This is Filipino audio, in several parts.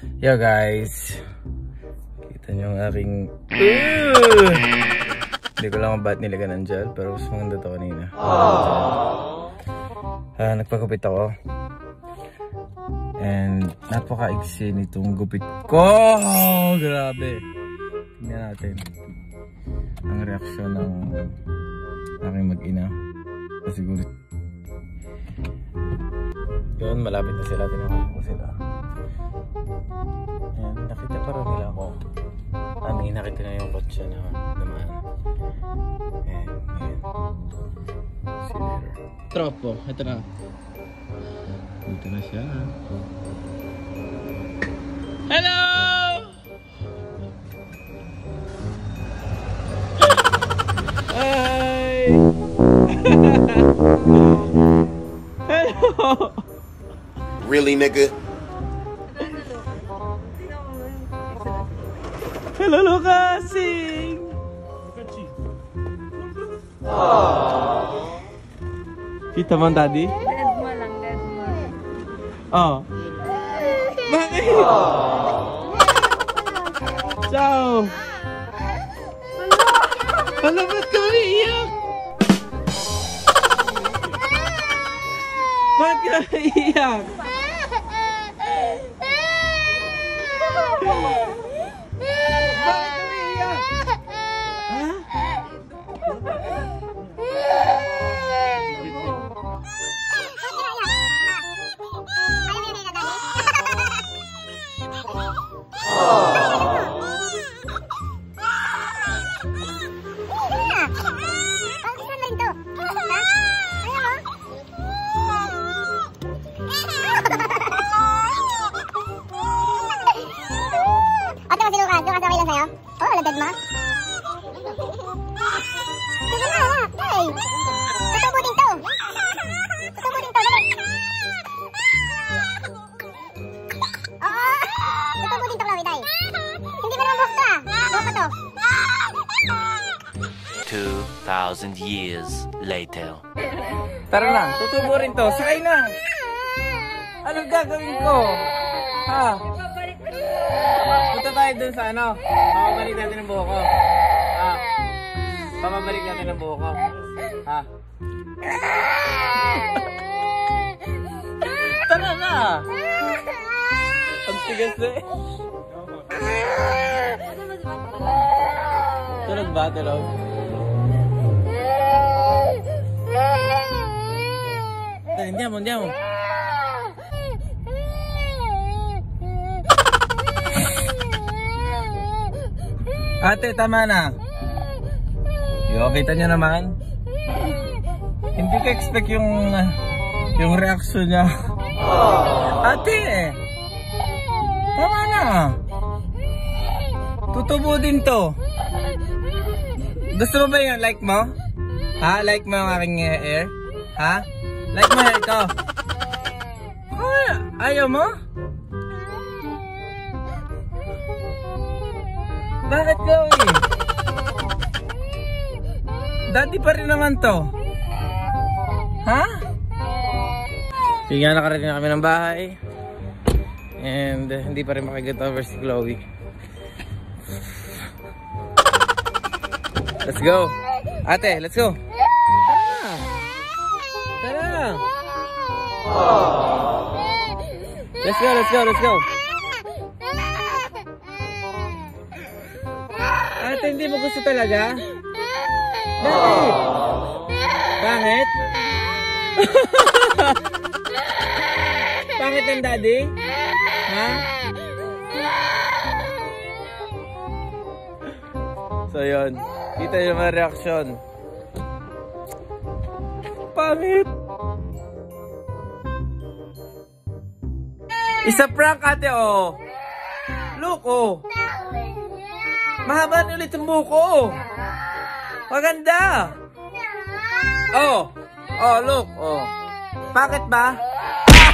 Yo guys. Kita nyo ang aking... Uh! Hindi ko lang ba't nilagyan ng gel, pero mas maganda to kanina. Ah, nagpagupit ako. And napaka-iksi nitong gupit ko. Grabe. Tingnan natin ang reaksyon ng aking mag-ina. Siguro. Yun, malapit na sila. Tinanong ko sila. May nakita na yung kotse na naman. Ayan, ayan. See you later. Tropo, ito na. Dito na siya. Hello! Hi! Hello! Really, nigga? Kita mo, Daddy? Dead mo lang, dead mo. Oh. Bakit? Ciao! Hala, ba't ka umiiyak? Ba't ka umiiyak? Ate mo si Lucas, Lucas okay lang sa'yo? Oo, oh, lagad mo. Sige na, ha? Hey! Tutubo din to! Tutubo din to! Oo! Tutubo din to, Chloe, tay! Hindi mo naman buhok to, ah! Buhok pa to! 2,000 years later. Tara na, tutubo rin to. Sakay na! Anong gagawin ko? Ha? Punta tayo dun sa ano? Pamabalik natin ang buhok ko. Ha? Pamabalik natin ang buhok ko. Ha? Tara na! Ang tigas eh. Tulog ba? Tulog? Hindi mo, Ate, tama na. Yo, kita niyo naman. Hindi ka expect yung yung reaction niya. Ate, tama na. Tutubo din to. Gusto mo ba yung like mo? Ha? Like mo yung aking hair? Ha? Like mo hair ko? Ah, ayaw mo? Bakit Chloe? Daddy pa rin naman to. Ha? Sige nga nakarating na kami ng bahay. And hindi pa rin makaget over si Chloe. Let's go. Ate, let's go. Tara. Tara. Let's go, let's go, let's go. Ate, hindi mo gusto talaga? Bakit? Bakit? Bakit ang daddy? Ha? So yun, kita yung mga reaksyon. Pangit! Isa prank ate oh! Look oh! Mahaba na ulit ang buhok ko. Maganda. Oh. Oh, look. Oh. Bakit ba?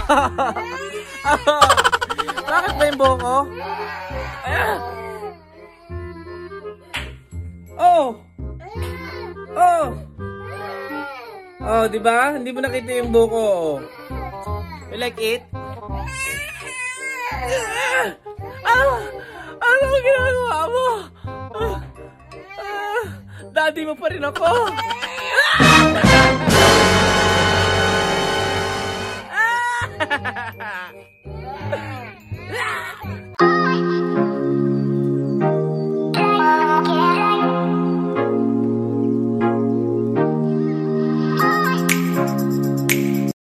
Bakit ba yung buhok ko? Ah. Oh. Oh. Oh, di ba? Hindi mo nakita yung buhok ko. Oh. You like it? Ano? Ano ang ginagawa mo? Daddy mo pa rin ako. Ah!